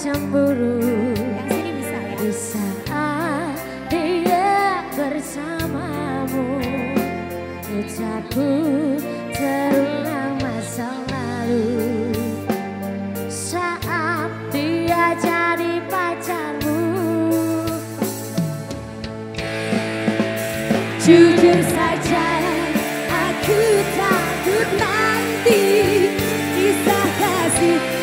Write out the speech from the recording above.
cemburu Di saat dia bersamamu Ucapku terulang masa lalu. Saat dia jadi pacarmu Jujur saja aku takut nanti. Kisah kasih